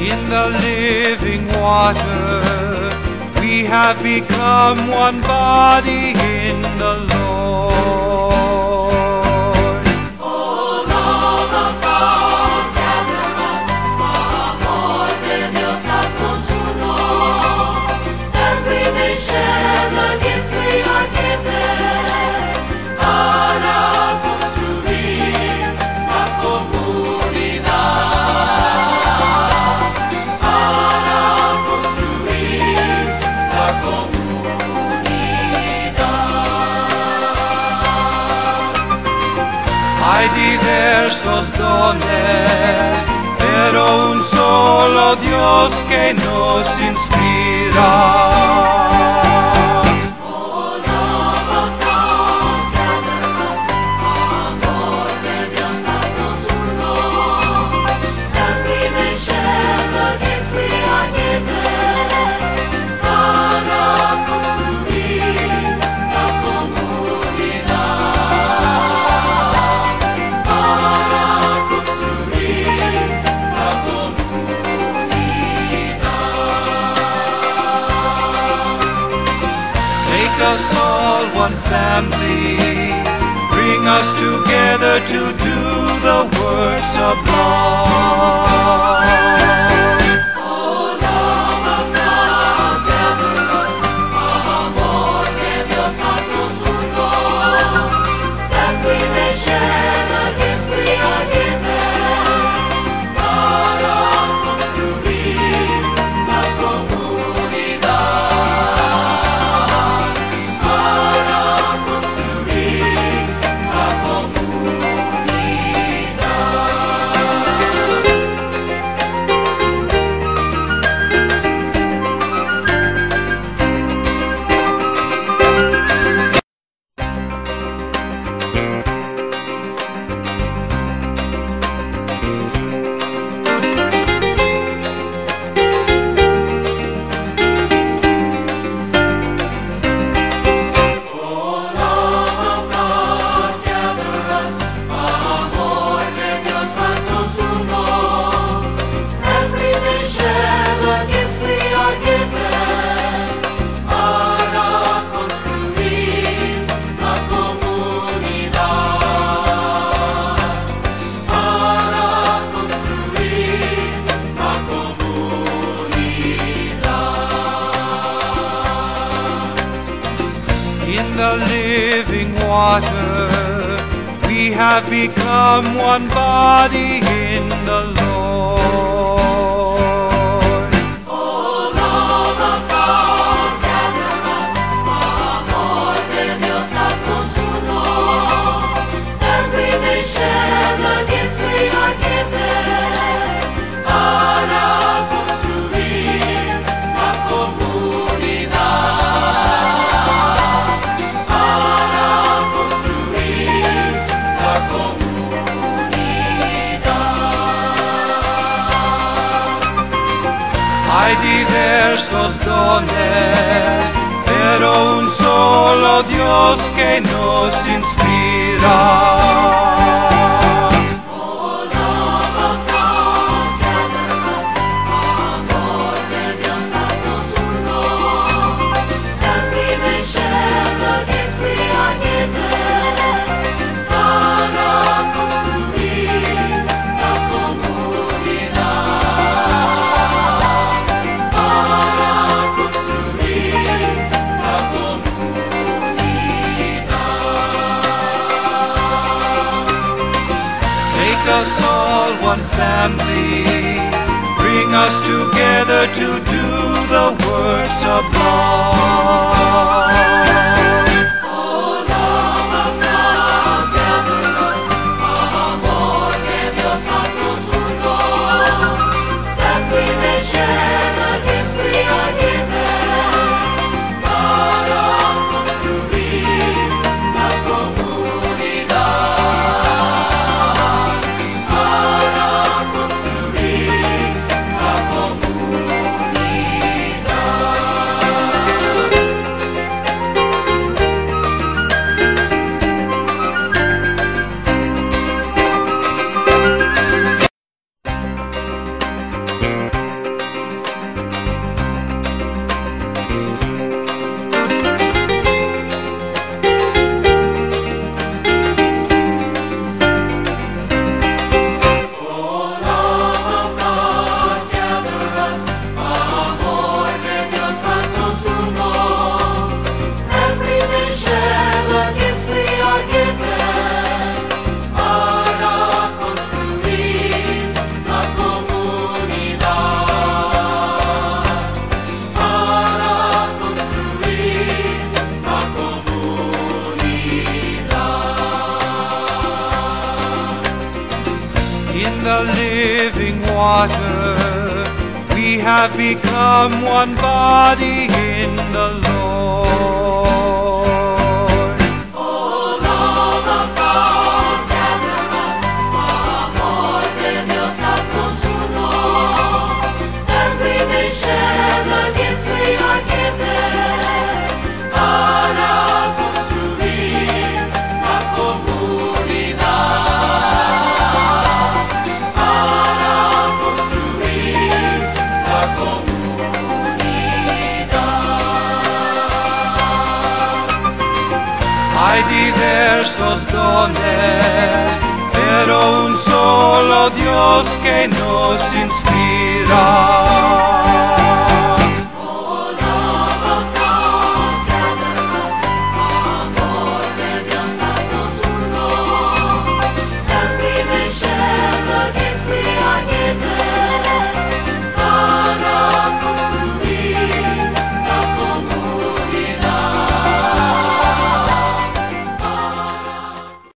in the living water. We have become one body esos dones, pero un solo Dios que nos inspira. one family. Bring us together to do the works of love. in the living water. We have become one body in the Lord. esos dones, pero un solo Dios que nos inspira. family. Bring us together to do the works of living water. We have become one body in the Lord. Diversos dones, pero un solo Dios que nos inspira.